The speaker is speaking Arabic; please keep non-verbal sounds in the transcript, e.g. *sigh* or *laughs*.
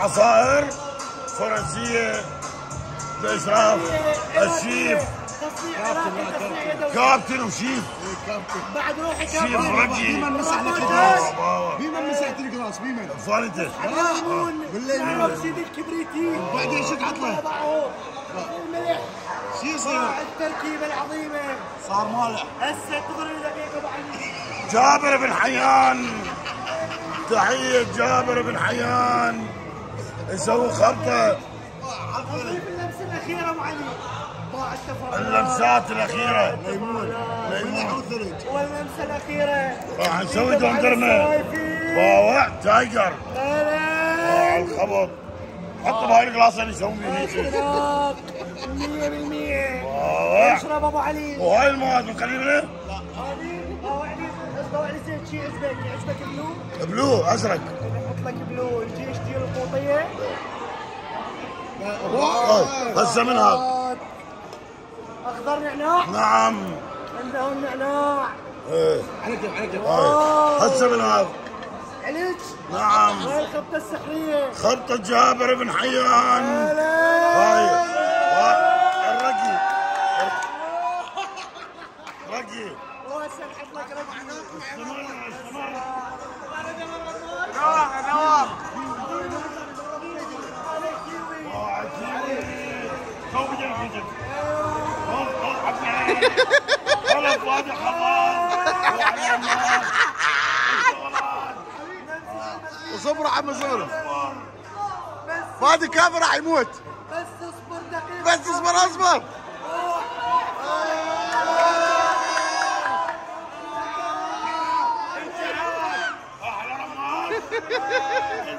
عصائر فرنسية باشراف الشيف. كابتن وشيف. بعد روحي شيف كابتن رجي بيمن مسح لك الجلاس. بيمن مسحت الجلاس بيمن بالليل. نعم سيدي الكبريتي. بعدين شق عطلة؟ شو يصير؟ التركيبة العظيمة. صار مالح هسه تغري دقيقة علي جابر بن حيان. تحية جابر بن حيان. يسوي نضيف اللمسه الأخيرة ابو علي اللمسات الأخيرة. ليمون وثلج واللمسة الأخيرة. راح نسوي دوندرمة باوع تايجر. الخبط حط بهاي القلاصة اللي هيك اشتراك 100% باوع أشرب أبو علي. وهاي المواد مقلبة هذه ابو علي ابو علي زيت شي عجبك عجبك بلو. بلو أزرق. نحط لك بلو ديال القوطيه هسه من هذا أخضر نعناع. نعم. عندهم نعناع. إيه. على كيف على كيف هاي هسه من هذا عليك. نعم. هاي الخبطه السحرية؟ خبطة جابر بن حيان. هاي. الرقي. رقي. نحط لك رجل استمر استمر وصبر عم صبر فادي كافر راح يموت. بس اصبر دقيقه بس اصبر اصبر. *laughs*